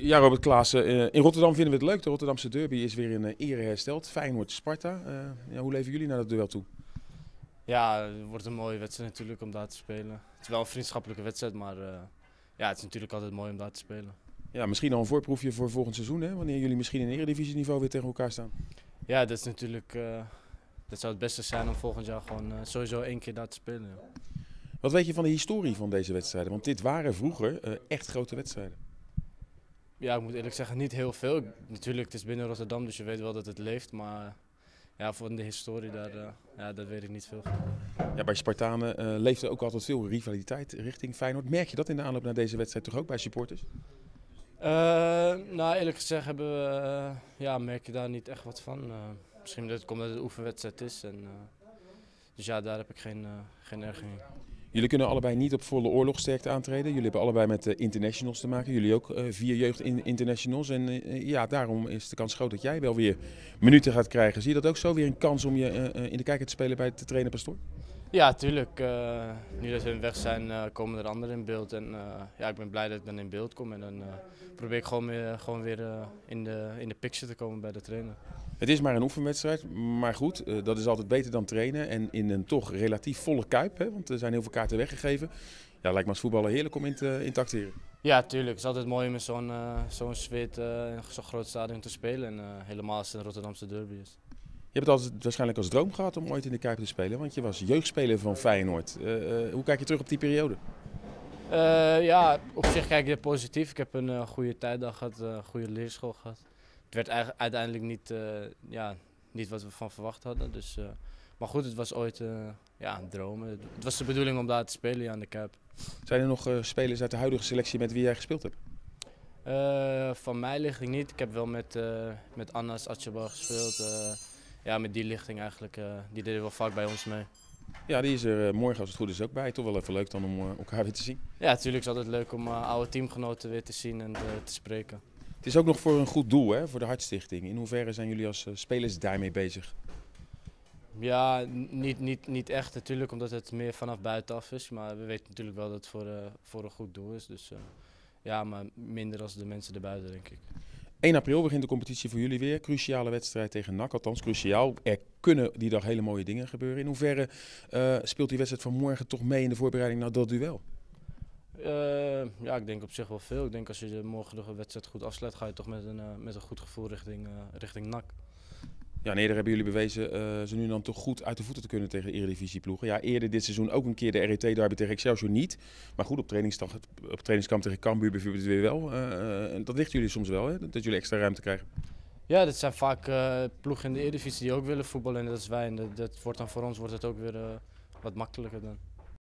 Ja, Robert Klaassen. eh, in Rotterdam vinden we het leuk. De Rotterdamse derby is weer in eh, ere hersteld. Feyenoord-Sparta. Eh, ja, hoe leven jullie naar dat duel toe? Ja, het wordt een mooie wedstrijd natuurlijk om daar te spelen. Het is wel een vriendschappelijke wedstrijd, maar ja, het is natuurlijk altijd mooi om daar te spelen. Ja, misschien al een voorproefje voor volgend seizoen, hè? wanneer jullie misschien in eredivisieniveau weer tegen elkaar staan. Ja, dat is natuurlijk, dat zou het beste zijn om volgend jaar gewoon sowieso één keer daar te spelen. ja. Wat weet je van de historie van deze wedstrijden? Want dit waren vroeger echt grote wedstrijden. Ja, ik moet eerlijk zeggen, niet heel veel. Ik- Natuurlijk, het is binnen Rotterdam, dus je weet wel dat het leeft, maar ja, van de historie, daar, eh, ja, daar weet ik niet veel van. Ja, bij Spartanen eh, leefde ook altijd veel rivaliteit richting Feyenoord. Merk je dat in de aanloop naar deze wedstrijd toch ook bij supporters? Eh, nou, eerlijk gezegd hebben we, ja, merk je daar niet echt wat van. Misschien dat het komt dat het een oefenwedstrijd is. En, dus ja, daar heb ik geen, geen ergering in. Jullie kunnen allebei niet op volle oorlogsterkte aantreden. Jullie hebben allebei met eh, internationals te maken. Jullie ook eh, vier jeugd in internationals. En eh, ja, daarom is de kans groot dat jij wel weer minuten gaat krijgen. Zie je dat ook zo? Weer een kans om je in de kijker te spelen bij de trainer Pastoor? Ja, tuurlijk. eh, nu dat we weg zijn, eh, komen er anderen in beeld. En eh, ja, ik ben blij dat ik dan in beeld kom. En dan probeer ik gewoon weer, gewoon weer in, de, in de picture te komen bij de trainer. Het is maar een oefenwedstrijd. Maar goed, dat is altijd beter dan trainen. En in een toch relatief volle kuip. Hè, want er zijn heel veel kaarten weggegeven. Ja, lijkt me als voetballer heerlijk om in te, in te acteren. Ja, tuurlijk. Het is altijd mooi om in zo'n zo'n sfeer, in zo'n groot stadion te spelen. En helemaal als het een Rotterdamse derby is. Je hebt het altijd waarschijnlijk als droom gehad om ooit in de Kuip te spelen. Want je was jeugdspeler van Feyenoord. Eh, hoe kijk je terug op die periode? Eh, ja, op zich kijk ik er positief. Ik heb een goede tijddag gehad, eh, een goede leerschool gehad. Het werd eigenlijk uiteindelijk niet, ja, niet wat we van verwacht hadden. Dus, maar goed, het was ooit ja, een droom. Het was de bedoeling om daar te spelen ja, aan de Kuip. Zijn er nog spelers uit de huidige selectie met wie jij gespeeld hebt? Van mij lichting niet. Ik heb wel met, met Annas Atjaba gespeeld. Ja, met die lichting eigenlijk. eh, die deden wel vaak bij ons mee. Ja, die is er eh, morgen als het goed is ook bij. Toch wel even leuk dan om eh, elkaar weer te zien. Ja, natuurlijk is het altijd leuk om oude teamgenoten weer te zien en te, spreken. Het is ook nog voor een goed doel, hè, voor de Hartstichting. In hoeverre zijn jullie als spelers daarmee bezig? Ja, niet, niet, niet echt natuurlijk, omdat het meer vanaf buitenaf is. Maar we weten natuurlijk wel dat het voor, voor een goed doel is. Dus ja, maar minder als de mensen erbuiten, denk ik. 1 april begint de competitie voor jullie weer. Cruciale wedstrijd tegen NAC, althans cruciaal. Er kunnen die dag hele mooie dingen gebeuren. In hoeverre eh, speelt die wedstrijd van morgen toch mee in de voorbereiding naar dat duel? Eh, ja, ik denk op zich wel veel. Ik denk als je morgen de wedstrijd goed afsluit, ga je toch met een, eh, met een goed gevoel richting, richting NAC. Ja, hebben jullie bewezen eh, ze nu dan toch goed uit de voeten te kunnen tegen eredivisieploegen. Ja, eerder dit seizoen ook een keer de RET derby tegen Excelsior niet. Maar goed, op, op trainingskamp tegen Cambuur bijvoorbeeld weer wel. Eh, dat ligt jullie soms wel, hè? dat jullie extra ruimte krijgen. Ja, dat zijn vaak ploegen in de Eredivisie die ook willen voetballen. En dat is wij. En dat, dat wordt dan voor ons wordt het ook weer wat makkelijker dan.